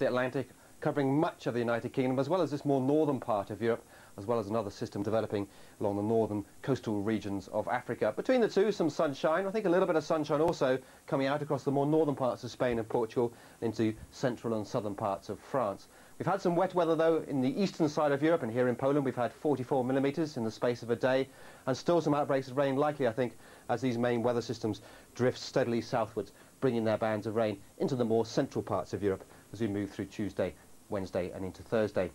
the Atlantic, covering much of the United Kingdom, as well as this more northern part of Europe, as well as another system developing along the northern coastal regions of Africa. Between the two, some sunshine. I think a little bit of sunshine also coming out across the more northern parts of Spain and Portugal into central and southern parts of France. We've had some wet weather, though, in the eastern side of Europe, and here in Poland we've had 44 millimetres in the space of a day, and still some outbreaks of rain likely, I think, as these main weather systems drift steadily southwards, bringing their bands of rain into the more central parts of Europe as we move through Tuesday, Wednesday and into Thursday.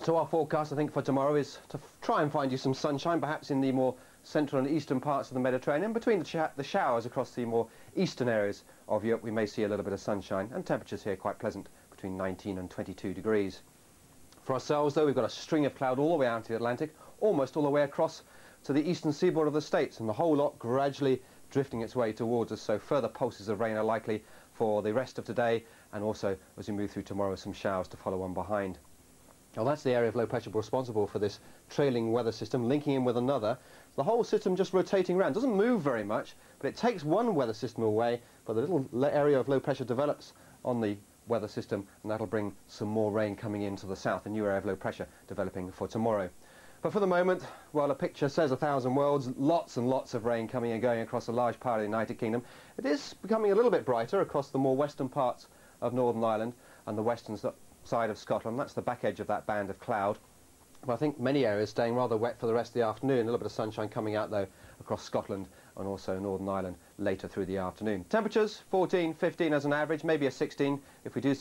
So our forecast, I think, for tomorrow is to try and find you some sunshine, perhaps in the more central and eastern parts of the Mediterranean. Between the, the, showers across the more eastern areas of Europe, we may see a little bit of sunshine, and temperatures here quite pleasant, between 19 and 22 degrees. For ourselves, though, we've got a string of cloud all the way out to the Atlantic, almost all the way across to the eastern seaboard of the States, and the whole lot gradually drifting its way towards us, so further pulses of rain are likely for the rest of today, and also as we move through tomorrow, some showers to follow on behind. Well, that's the area of low pressure responsible for this trailing weather system, linking in with another. The whole system just rotating around. Doesn't move very much, but it takes one weather system away, but the little area of low pressure develops on the weather system, and that'll bring some more rain coming into the south, a new area of low pressure developing for tomorrow. But for the moment, while a picture says a thousand words, lots and lots of rain coming and going across a large part of the United Kingdom. It is becoming a little bit brighter across the more western parts of Northern Ireland and the western side of Scotland. That's the back edge of that band of cloud. But I think many areas staying rather wet for the rest of the afternoon. A little bit of sunshine coming out, though, across Scotland and also Northern Ireland later through the afternoon. Temperatures, 14, 15 as an average, maybe a 16 if we do